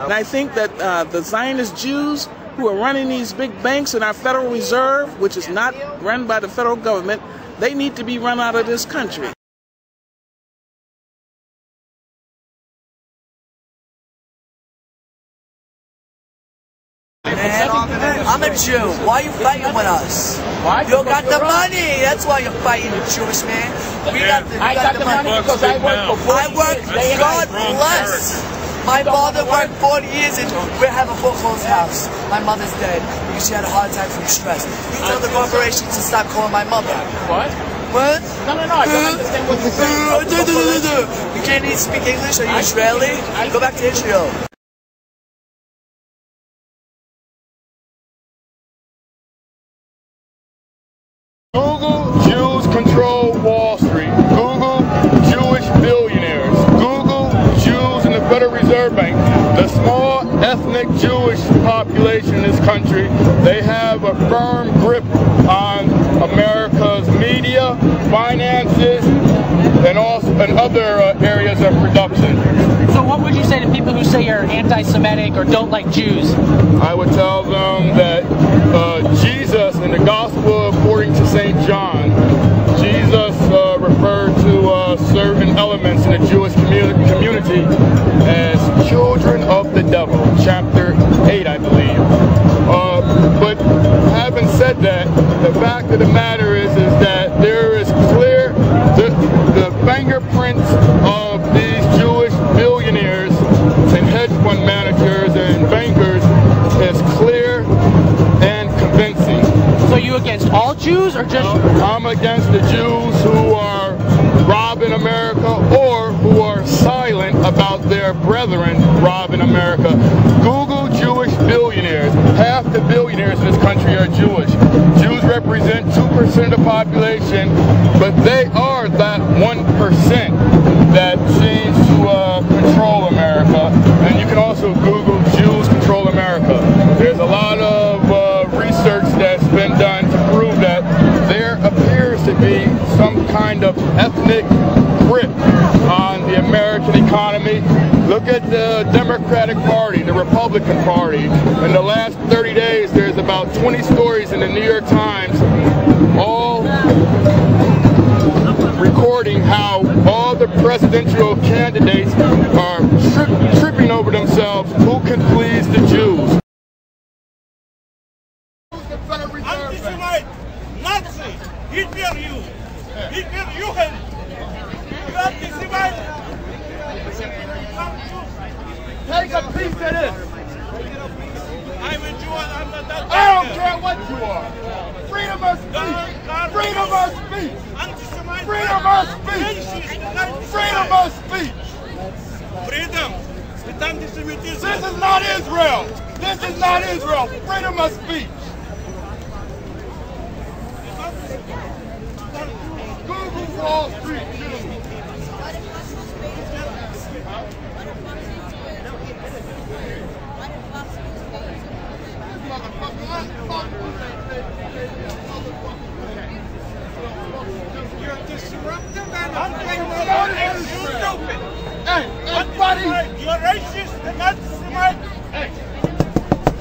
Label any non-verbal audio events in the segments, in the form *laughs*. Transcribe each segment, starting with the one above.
And I think that uh, the Zionist Jews who are running these big banks in our Federal Reserve, which is not run by the federal government, they need to be run out of this country. Man, I'm a Jew. Why are you fighting with us? Why? You got the money. That's why you're fighting, you Jewish man. We got the, we I got the money because I work for 40 I work, years, day God night. bless. My father worked 40 years and we have a foreclosed house. My mother's dead because she had a heart attack from stress. You tell the corporation to stop calling my mother. What? What? No, no, no. I don't understand what you're saying. You can't even speak English? Are you Israeli? Go back to Israel. Google Federal Reserve Bank. The small ethnic Jewish population in this country, they have a firm grip on America's media, finances, and also and other uh, areas of production. So what would you say to people who say you're anti-Semitic or don't like Jews? I would tell them that uh, Jesus in the Gospel according to St. John, fact of the matter is, is that there is clear, the, the fingerprints of these Jewish billionaires and hedge fund managers and bankers is clear and convincing. So you against all Jews or just I'm against the Jews who their brethren robbing America. Google Jewish billionaires. Half the billionaires in this country are Jewish. Jews represent 2% of the population, but they are that 1% that seems to uh, control America. And you can also Google Jews control America. There's a lot of uh, research that's been done to prove that there appears to be some kind of ethnic grip on the American economy. Look at the Democratic Party, the Republican Party. In the last 30 days, there's about 20 stories in the New York Times, all recording how all the presidential candidates are tri- tripping over themselves who can please the Jews. Antisemite, Nazi, Hitler you, Hitler Jugend, you antisemite. Take a piece of this. I'm a Jew and I'm not that. I don't care what you are. Freedom of speech. Freedom of speech. Freedom of speech. Freedom of speech. Freedom. This is not Israel. This is not Israel. Freedom of speech. Google Wall Street You're disruptive and you stupid. Hey, hey. You're racist and antisemite.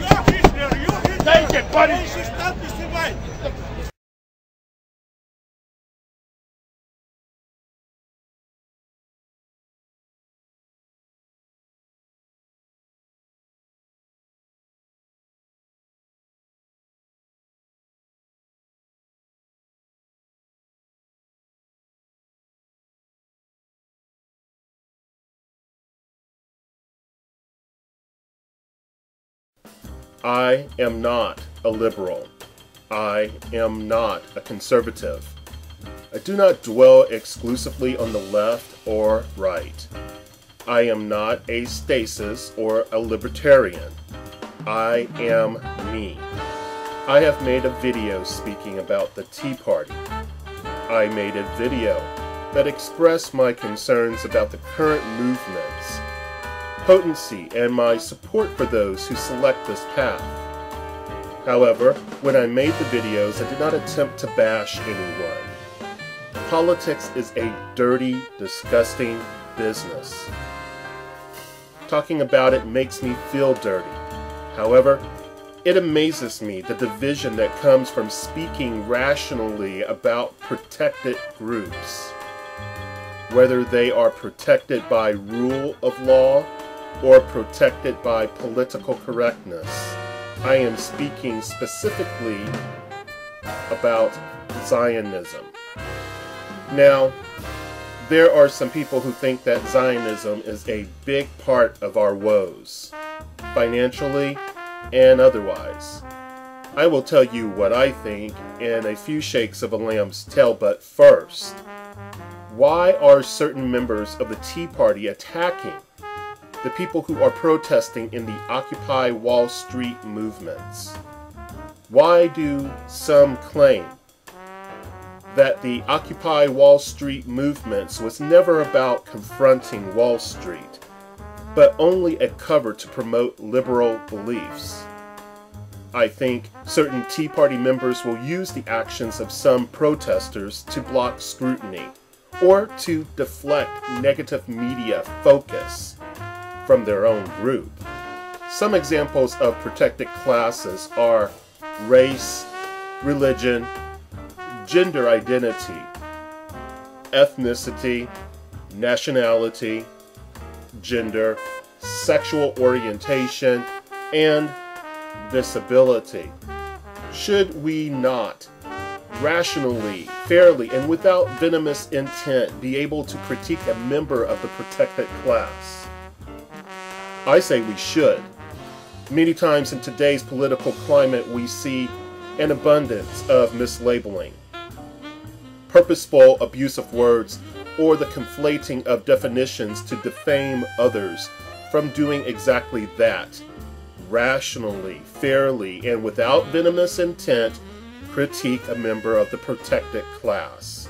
You're Hitler, you Hitler. Take it, buddy. Racist. I am not a liberal. I am not a conservative. I do not dwell exclusively on the left or right. I am not a statist or a libertarian. I am me. I have made a video speaking about the Tea Party. I made a video that expressed my concerns about the current movements potency and my support for those who select this path. However, when I made the videos, I did not attempt to bash anyone. Politics is a dirty, disgusting business. Talking about it makes me feel dirty. However, it amazes me the division that comes from speaking rationally about protected groups. Whether they are protected by rule of law or protected by political correctness. I am speaking specifically about Zionism. Now, there are some people who think that Zionism is a big part of our woes, financially and otherwise. I will tell you what I think in a few shakes of a lamb's tail, but first, why are certain members of the Tea Party attacking the people who are protesting in the Occupy Wall Street movements? Why do some claim that the Occupy Wall Street movements was never about confronting Wall Street, but only a cover to promote liberal beliefs? I think certain Tea Party members will use the actions of some protesters to block scrutiny or to deflect negative media focus from their own group. Some examples of protected classes are race, religion, gender identity, ethnicity, nationality, gender, sexual orientation, and disability. Should we not rationally, fairly, and without venomous intent be able to critique a member of the protected class? I say we should. Many times in today's political climate, we see an abundance of mislabeling, purposeful abuse of words, or the conflating of definitions to defame others from doing exactly that rationally, fairly, and without venomous intent critique a member of the protected class.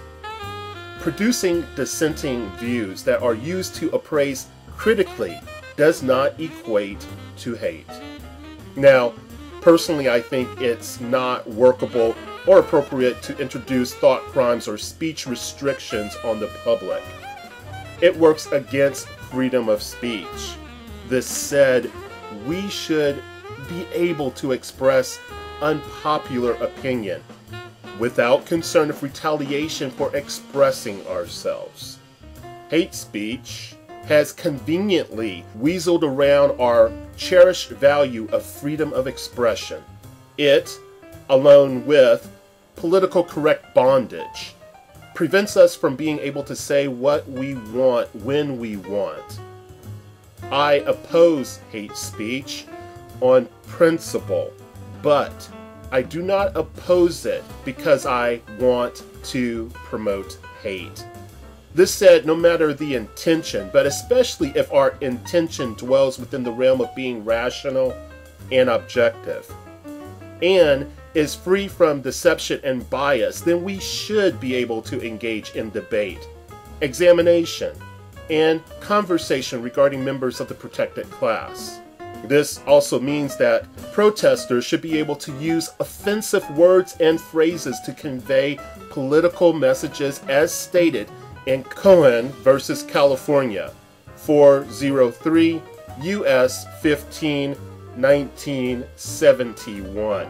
Producing dissenting views that are used to appraise critically does not equate to hate. Now, personally, I think it's not workable or appropriate to introduce thought crimes or speech restrictions on the public. It works against freedom of speech. This said, we should be able to express unpopular opinion without concern of retaliation for expressing ourselves. Hate speech has conveniently weaseled around our cherished value of freedom of expression. It, alone with political correct bondage, prevents us from being able to say what we want when we want. I oppose hate speech on principle, but I do not oppose it because I want to promote hate. This said, no matter the intention, but especially if our intention dwells within the realm of being rational and objective, and is free from deception and bias, then we should be able to engage in debate, examination, and conversation regarding members of the protected class. This also means that protesters should be able to use offensive words and phrases to convey political messages as stated in Cohen versus California 403 US 15 1971.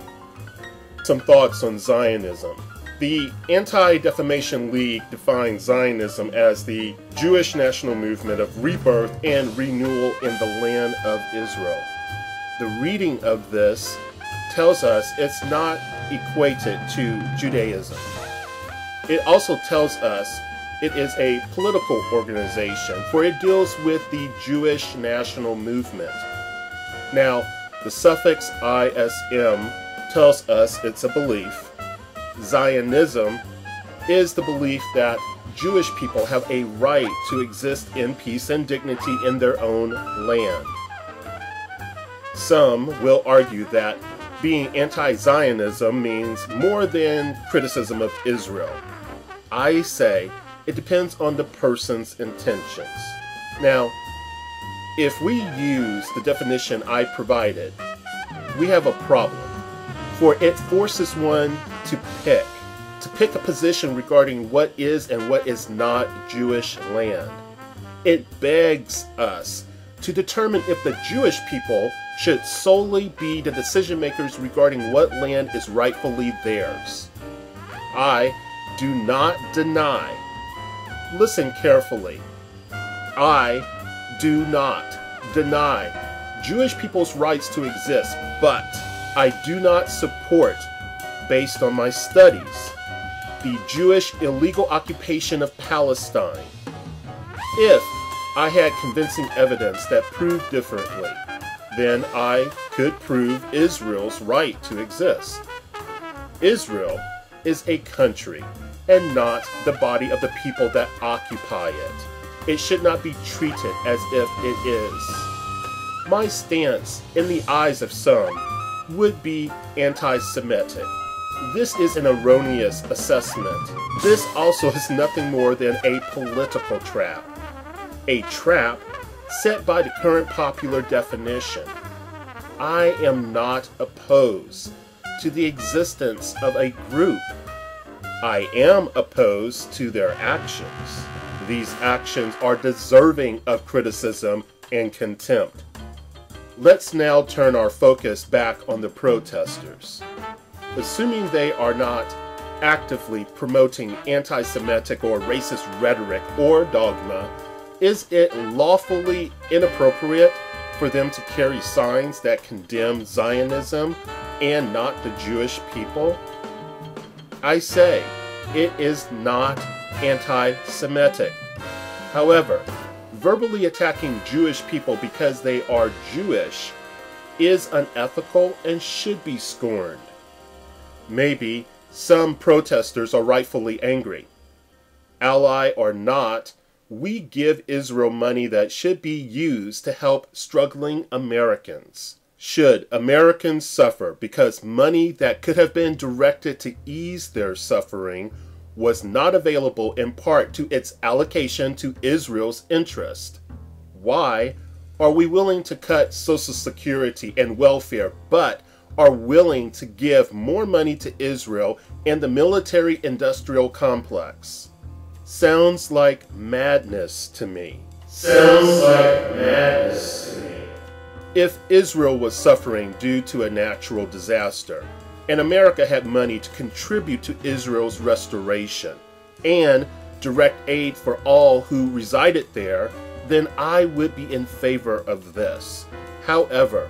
Some thoughts on Zionism. The Anti-Defamation League defines Zionism as the Jewish national movement of rebirth and renewal in the land of Israel. The reading of this tells us it's not equated to Judaism. It also tells us it is a political organization, for it deals with the Jewish national movement. Now, the suffix ISM tells us it's a belief Zionism is the belief that Jewish people have a right to exist in peace and dignity in their own land. Some will argue that being anti Zionism means more than criticism of Israel. I say it depends on the person's intentions. Now, if we use the definition I provided, we have a problem, for it forces one to pick, to pick a position regarding what is and what is not Jewish land. It begs us to determine if the Jewish people should solely be the decision makers regarding what land is rightfully theirs. I do not deny. Listen carefully. I do not deny Jewish people's rights to exist, but I do not support, based on my studies, the Jewish illegal occupation of Palestine. If I had convincing evidence that proved differently, then I could prove Israel's right to exist. Israel is a country and not the body of the people that occupy it. It should not be treated as if it is. My stance, in the eyes of some, would be anti Semitic. This is an erroneous assessment. This also is nothing more than a political trap. A trap set by the current popular definition. I am not opposed to the existence of a group. I am opposed to their actions. These actions are deserving of criticism and contempt. Let's now turn our focus back on the protesters. Assuming they are not actively promoting anti Semitic or racist rhetoric or dogma, is it lawfully inappropriate for them to carry signs that condemn Zionism and not the Jewish people? I say, it is not anti Semitic. However, verbally attacking Jewish people because they are Jewish is unethical and should be scorned. Maybe some protesters are rightfully angry. Ally or not, we give Israel money that should be used to help struggling Americans. Should Americans suffer because money that could have been directed to ease their suffering was not available in part to its allocation to Israel's interest? Why are we willing to cut Social Security and welfare but are willing to give more money to Israel and the military industrial complex? Sounds like madness to me. Sounds like madness to me. If Israel was suffering due to a natural disaster, and America had money to contribute to Israel's restoration, and direct aid for all who resided there, then I would be in favor of this. However,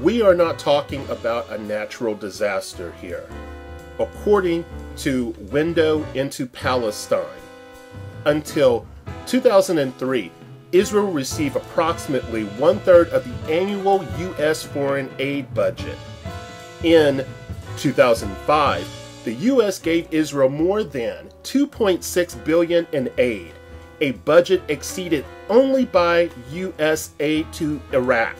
we are not talking about a natural disaster here. According to Window into Palestine, until 2003, Israel received approximately one third of the annual U.S. foreign aid budget. In 2005, the U.S. gave Israel more than 2.6 billion in aid, a budget exceeded only by U.S. aid to Iraq.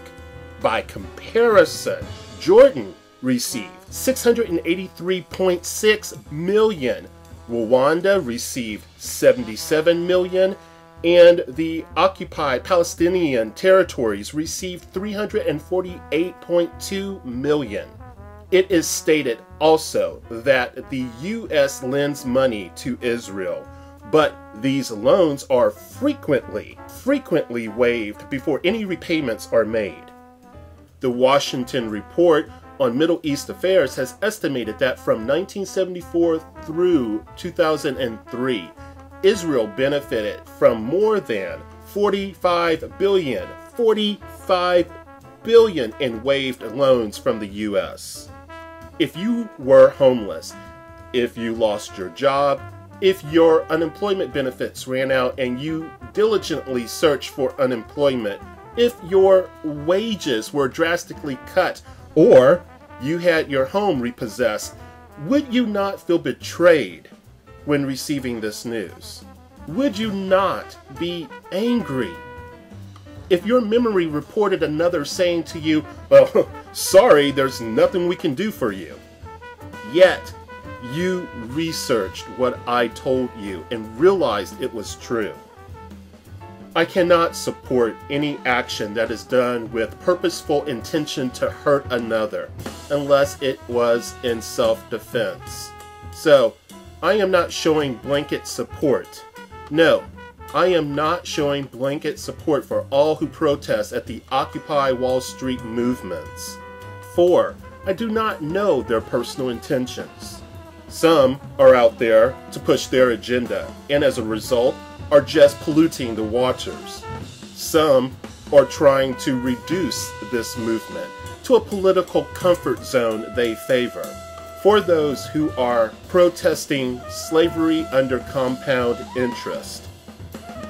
By comparison, Jordan received 683.6 million, Rwanda received 77 million, and the occupied Palestinian territories received 348.2 million. It is stated also that the U.S. lends money to Israel, but these loans are frequently, frequently waived before any repayments are made. The Washington Report on Middle East Affairs has estimated that from 1974 through 2003, Israel benefited from more than 45 billion, 45 billion in waived loans from the US. If you were homeless, if you lost your job, if your unemployment benefits ran out and you diligently searched for unemployment, if your wages were drastically cut, or you had your home repossessed, would you not feel betrayed when receiving this news? Would you not be angry? If your memory reported another saying to you, well, *laughs* sorry, there's nothing we can do for you. Yet, you researched what I told you and realized it was true. I cannot support any action that is done with purposeful intention to hurt another unless it was in self-defense. So, I am not showing blanket support. No, I am not showing blanket support for all who protest at the Occupy Wall Street movements. 4. I do not know their personal intentions. Some are out there to push their agenda, and as a result, are just polluting the waters. Some are trying to reduce this movement to a political comfort zone they favor. For those who are protesting slavery under compound interest,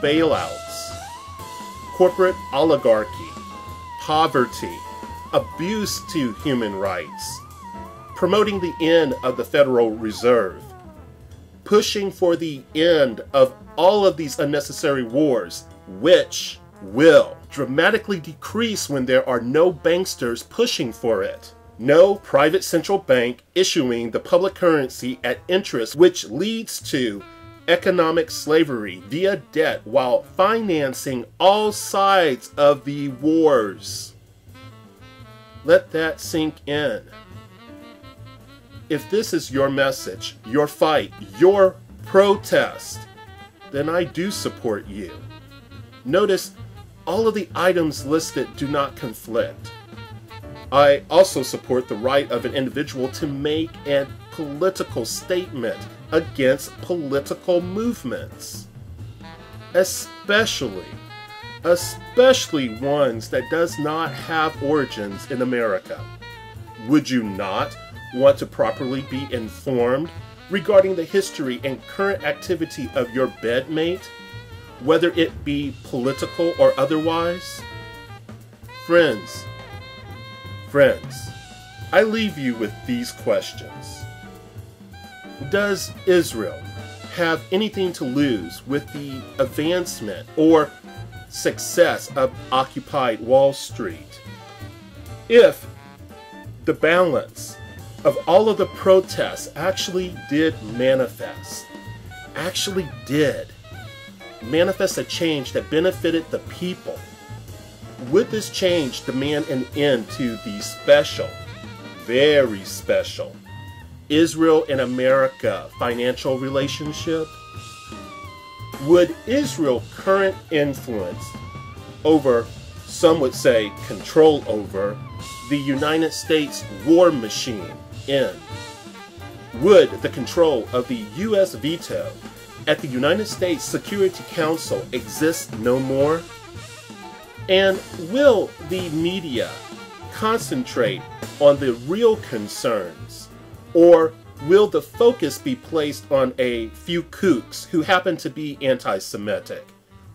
bailouts, corporate oligarchy, poverty, abuse to human rights, promoting the end of the Federal Reserve, pushing for the end of all of these unnecessary wars, which will dramatically decrease when there are no banksters pushing for it. No private central bank issuing the public currency at interest, which leads to economic slavery via debt while financing all sides of the wars. Let that sink in. If this is your message, your fight, your protest, then I do support you. Notice all of the items listed do not conflict. I also support the right of an individual to make a political statement against political movements. Especially, especially ones that does not have origins in America. Would you not want to properly be informed regarding the history and current activity of your bedmate, whether it be political or otherwise? Friends, friends, I leave you with these questions. Does Israel have anything to lose with the advancement or success of occupied Wall Street? If the balance of all of the protests actually did manifest, actually did manifest a change that benefited the people, would this change demand an end to the special, very special, Israel and America financial relationship? Would Israel current influence over, some would say control over, the United States war machine end? Would the control of the U.S. veto at the United States Security Council exist no more? And will the media concentrate on the real concerns? Or will the focus be placed on a few kooks who happen to be anti Semitic,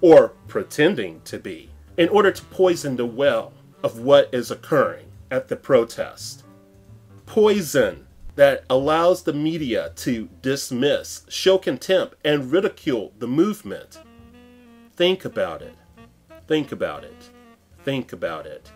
or pretending to be, in order to poison the well of what is occurring at the protest? Poison that allows the media to dismiss, show contempt, and ridicule the movement. Think about it. Think about it. Think about it.